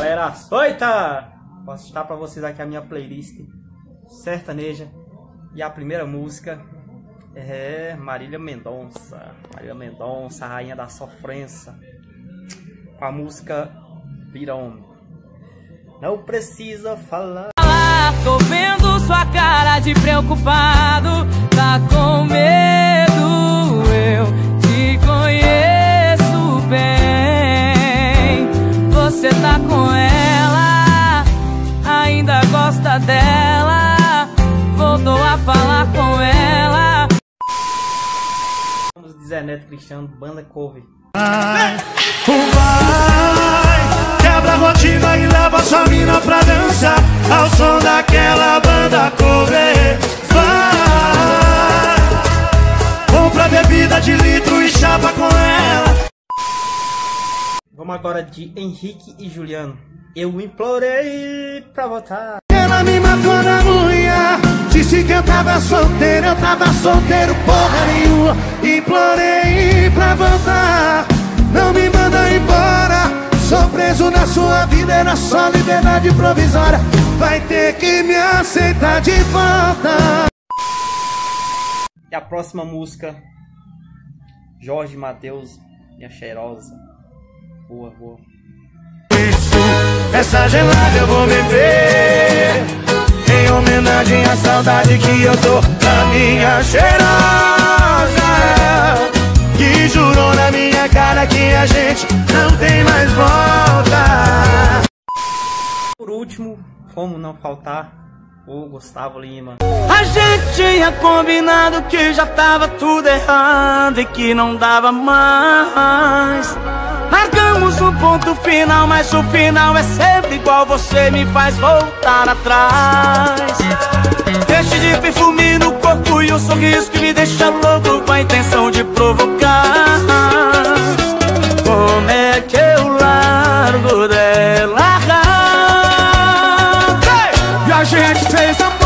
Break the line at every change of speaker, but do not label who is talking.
galera açoita! Posso estar para vocês aqui a minha playlist sertaneja. E a primeira música é Marília Mendonça. Marília Mendonça, rainha da sofrência. Com a música Homem. Não precisa falar.
Tô vendo sua cara de preocupado. Tá com medo, tá com ela, ainda gosta dela. Voltou a falar com ela.
Vamos dizer Neto Cristiano, banda cover.
Vai,
Vamos agora de Henrique e Juliano. Eu implorei pra votar.
Ela me matou na unha Disse que eu tava solteiro, eu tava solteiro porra nenhuma Implorei pra voltar Não me manda embora Sou preso na sua vida, era só liberdade provisória Vai ter que me aceitar de volta
E a próxima música, Jorge Matheus, minha cheirosa. Boa, boa.
Isso, essa gelada eu vou beber Em homenagem à saudade que eu tô da minha cheirosa Que jurou na minha cara que a gente não tem mais volta
Por último, como não faltar, o Gustavo Lima.
A gente tinha combinado que já tava tudo
errado
e que
não
dava mais. Largamos um ponto final, mas o final é sempre igual Você me faz voltar atrás Deixe de perfume no corpo e o sorriso que me deixa louco Com a intenção de provocar Como é que eu largo dela? Hey! E a gente fez amor